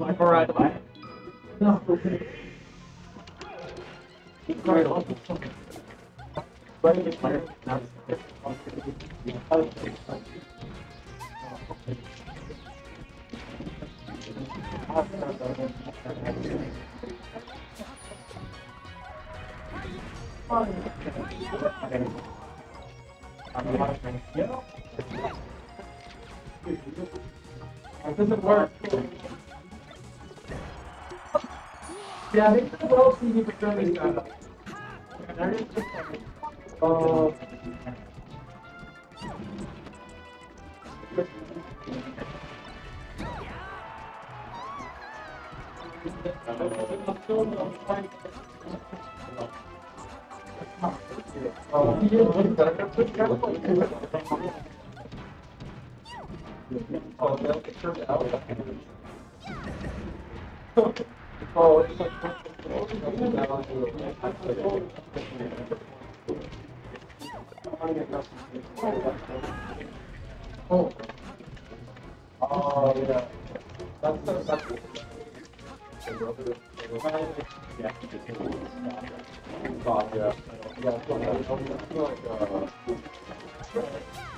Alright. No. It doesn't work. Yeah, I think what else do you need to show me that? Uh, Oh, it's like. Oh. Oh, yeah. That's the, that's the. Yeah. Oh, yeah. Yeah, so, I feel like, uh, Yeah, me too. Probably won't be. Uh,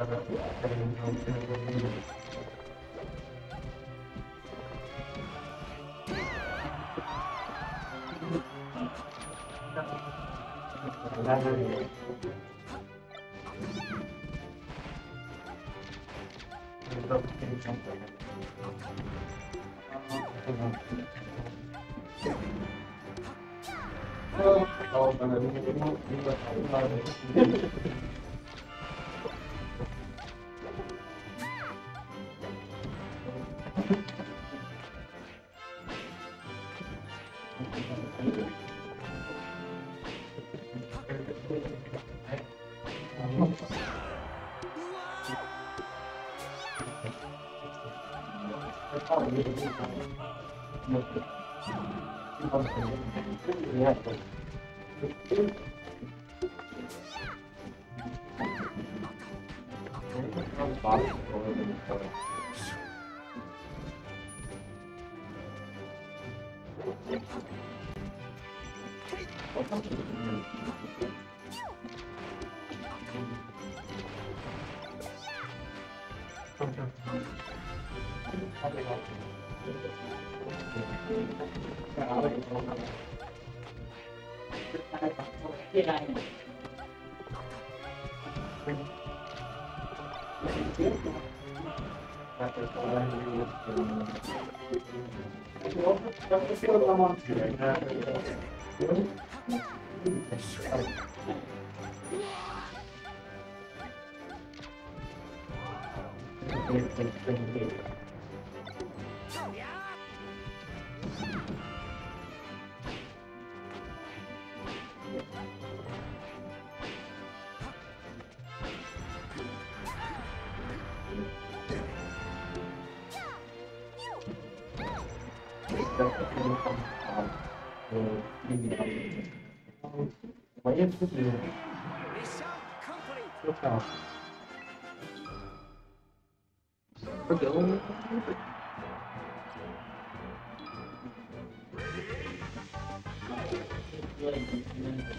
Oh, I'm going to 哎，他拔了，我给你说。Let you know now. Mike. Alright. Continue.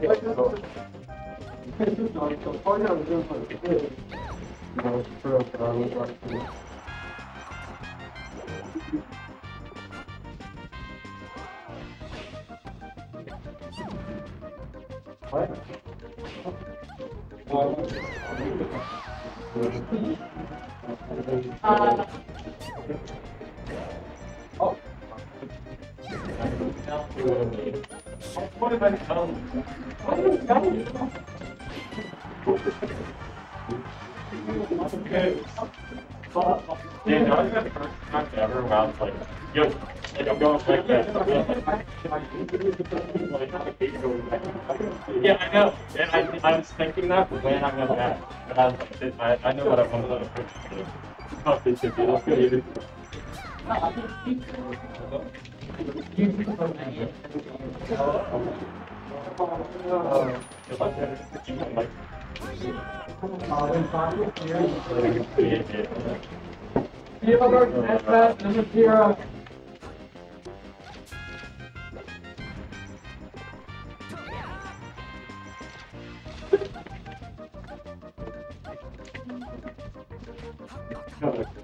Let's go. 해주죠. 저 빨리 안 되는 거 이렇게 뭐 싶어요. 라는 것 같아요. 어? 어? 머리 많이 잘하는 거. I got the first time ever I was like, yo, like I'm going like that. Yeah, I know. And I, was thinking that when I went back. I, know what I. Oh, go, Spielberg, Edna, and Shakira. Covered.